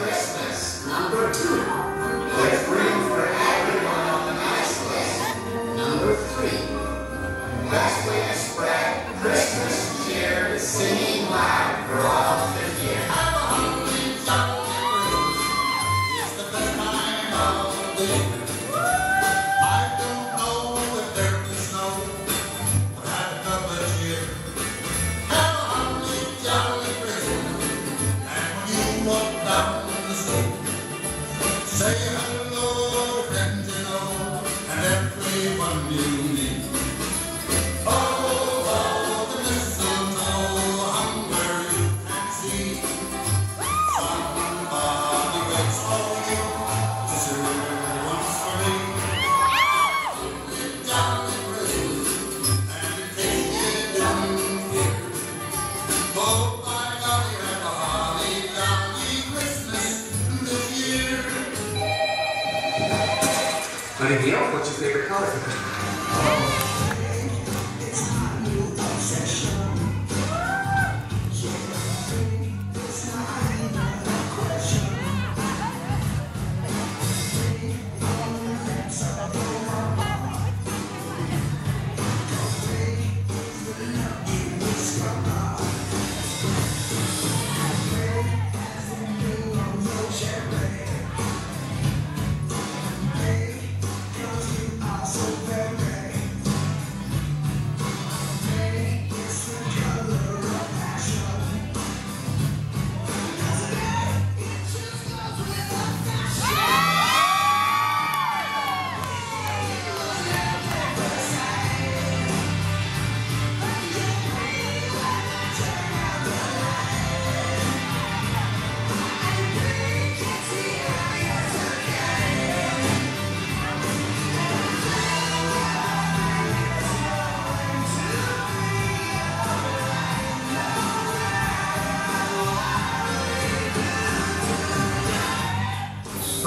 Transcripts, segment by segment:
Christmas number two. Anything else? What's your favorite color?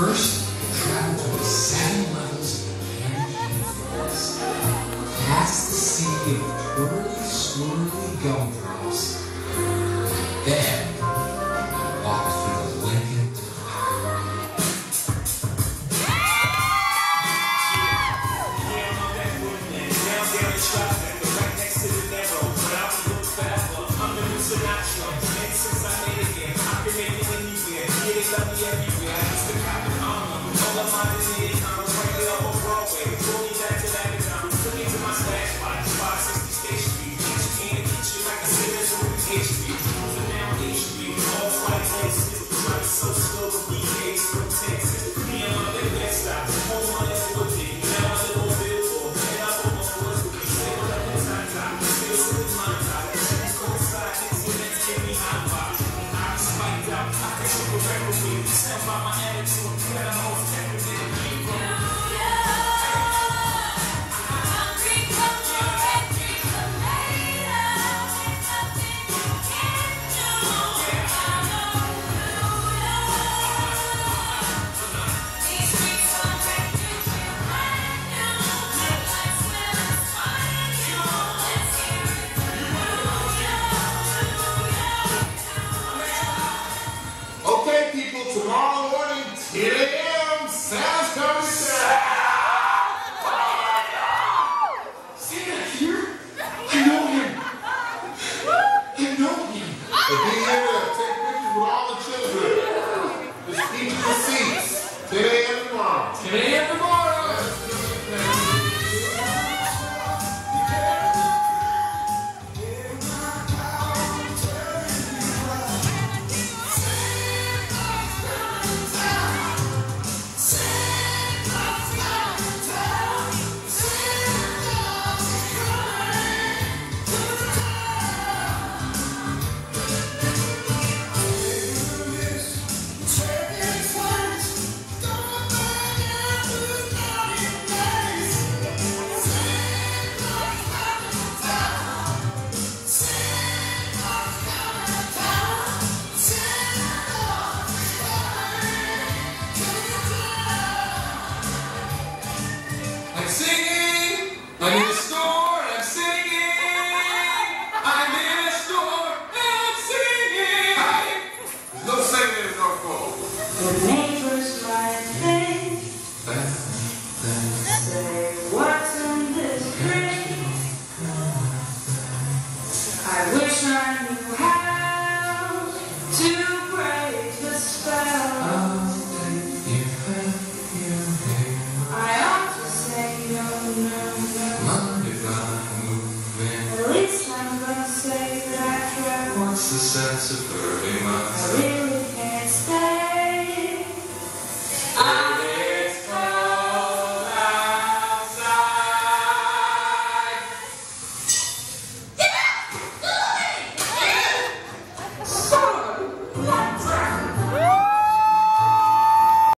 First, see. the sense of burning my